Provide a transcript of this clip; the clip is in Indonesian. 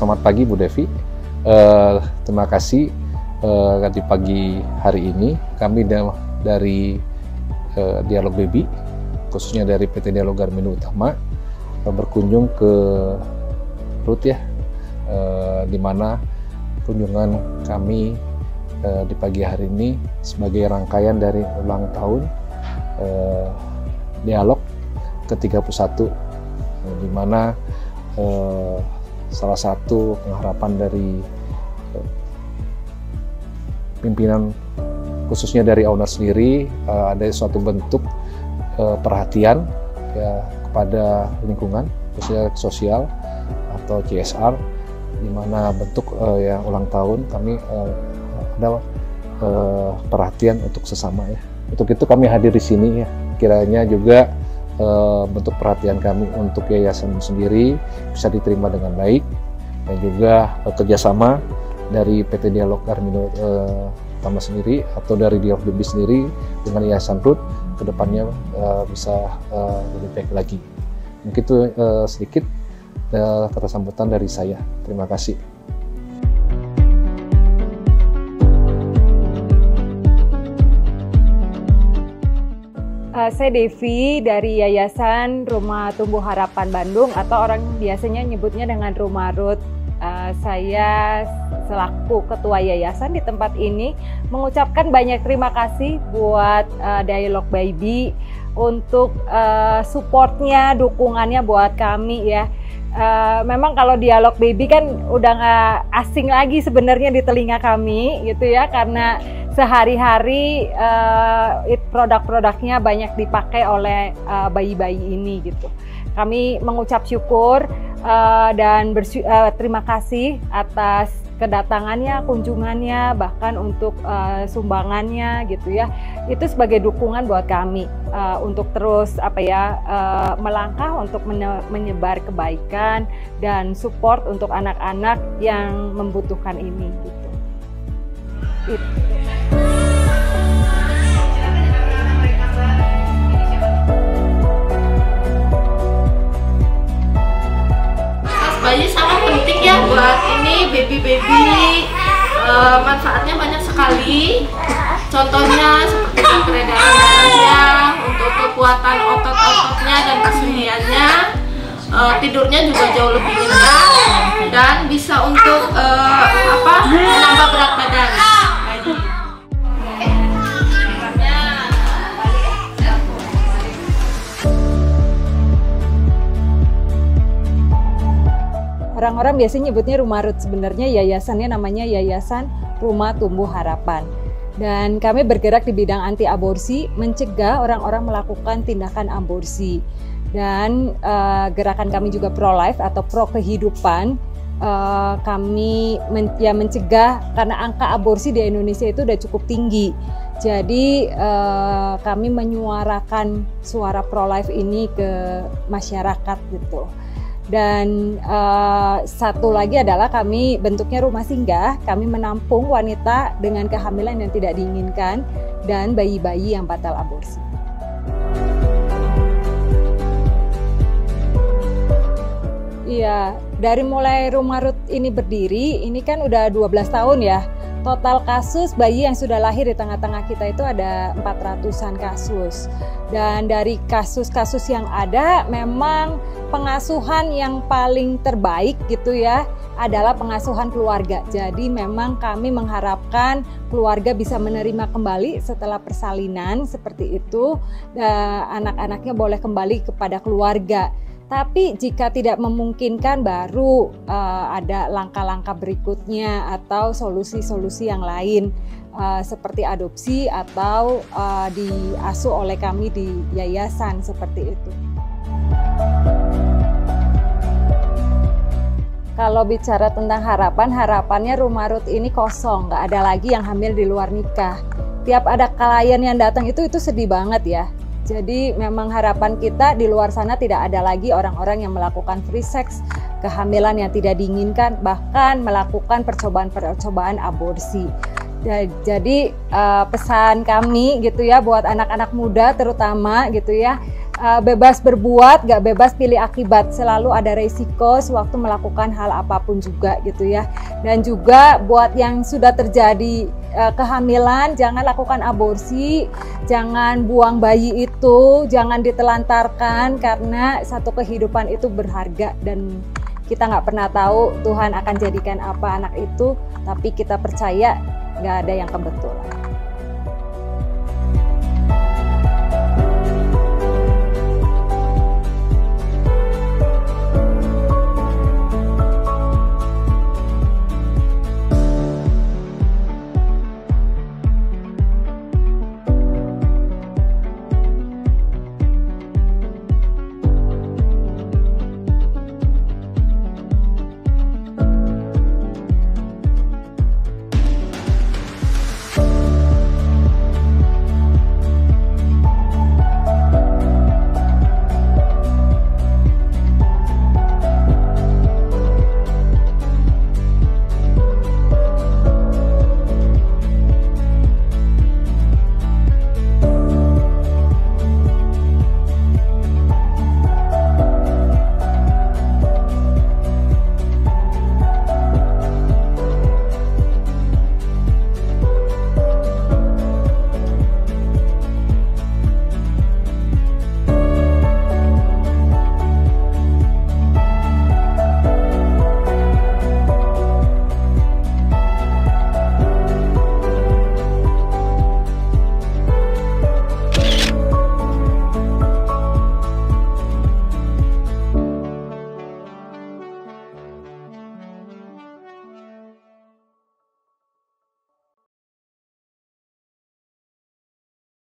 selamat pagi Bu Devi. Uh, terima kasih uh, di pagi hari ini kami dari uh, Dialog Baby, khususnya dari PT Dialog Garmin Utama, uh, berkunjung ke Rut ya, uh, di mana kunjungan kami uh, di pagi hari ini sebagai rangkaian dari ulang tahun uh, Dialog ke-31, uh, di mana uh, salah satu pengharapan dari uh, pimpinan khususnya dari owner sendiri uh, ada suatu bentuk uh, perhatian ya kepada lingkungan khususnya sosial atau CSR di mana bentuk yang ulang tahun kami ada perhatian untuk sesama ya. Untuk itu kami hadir di sini ya. Kiranya juga uh, bentuk perhatian kami untuk yayasan sendiri bisa diterima dengan baik dan juga uh, kerjasama dari PT Dialog Armindo uh, Tama sendiri atau dari Dialog Baby sendiri dengan Yayasan Rut ke depannya uh, bisa uh, lebih baik lagi. Mungkin itu uh, sedikit uh, kata sambutan dari saya. Terima kasih. Saya Devi dari Yayasan Rumah Tumbuh Harapan Bandung atau orang biasanya nyebutnya dengan Rumah Rut. Uh, saya selaku ketua yayasan di tempat ini mengucapkan banyak terima kasih buat uh, Dialog Baby untuk supportnya, dukungannya buat kami ya. Uh, memang kalau dialog baby kan udah nggak asing lagi sebenarnya di telinga kami gitu ya karena sehari-hari uh, produk-produknya banyak dipakai oleh bayi-bayi uh, ini gitu. Kami mengucap syukur uh, dan uh, terima kasih atas kedatangannya, kunjungannya, bahkan untuk uh, sumbangannya gitu ya. Itu sebagai dukungan buat kami uh, untuk terus apa ya uh, melangkah untuk menyebar kebaikan dan support untuk anak-anak yang membutuhkan ini gitu. It. Manfaatnya banyak sekali. Contohnya seperti peredaran darahnya untuk kekuatan otot-ototnya dan keseniannya. Uh, tidurnya juga jauh lebih nyenyak dan bisa untuk uh, apa menambah Orang-orang biasanya nyebutnya Rumah Rut, sebenarnya yayasannya namanya Yayasan Rumah Tumbuh Harapan. Dan kami bergerak di bidang anti aborsi, mencegah orang-orang melakukan tindakan aborsi. Dan uh, gerakan kami juga pro life atau pro kehidupan. Uh, kami men ya mencegah karena angka aborsi di Indonesia itu udah cukup tinggi. Jadi uh, kami menyuarakan suara pro life ini ke masyarakat gitu. Dan uh, satu lagi adalah kami bentuknya rumah singgah, kami menampung wanita dengan kehamilan yang tidak diinginkan dan bayi-bayi yang batal aborsi. Iya, dari mulai rumah Rut ini berdiri, ini kan udah 12 tahun ya total kasus bayi yang sudah lahir di tengah-tengah kita itu ada 400-an kasus. Dan dari kasus-kasus yang ada memang pengasuhan yang paling terbaik gitu ya adalah pengasuhan keluarga. Jadi memang kami mengharapkan keluarga bisa menerima kembali setelah persalinan seperti itu anak-anaknya boleh kembali kepada keluarga. Tapi jika tidak memungkinkan baru uh, ada langkah-langkah berikutnya atau solusi-solusi yang lain uh, seperti adopsi atau uh, diasuh oleh kami di yayasan seperti itu. Kalau bicara tentang harapan, harapannya rumah Ruth ini kosong, nggak ada lagi yang hamil di luar nikah. Tiap ada klien yang datang itu itu sedih banget ya jadi memang harapan kita di luar sana tidak ada lagi orang-orang yang melakukan free sex, kehamilan yang tidak diinginkan, bahkan melakukan percobaan-percobaan aborsi. Jadi uh, pesan kami gitu ya buat anak-anak muda terutama gitu ya uh, bebas berbuat, gak bebas pilih akibat. Selalu ada resiko sewaktu melakukan hal apa pun juga gitu ya. Dan juga buat yang sudah terjadi uh, kehamilan, jangan lakukan aborsi, jangan buang bayi itu, jangan ditelantarkan karena satu kehidupan itu berharga dan kita nggak pernah tahu Tuhan akan jadikan apa anak itu, tapi kita percaya nggak ada yang kebetulan.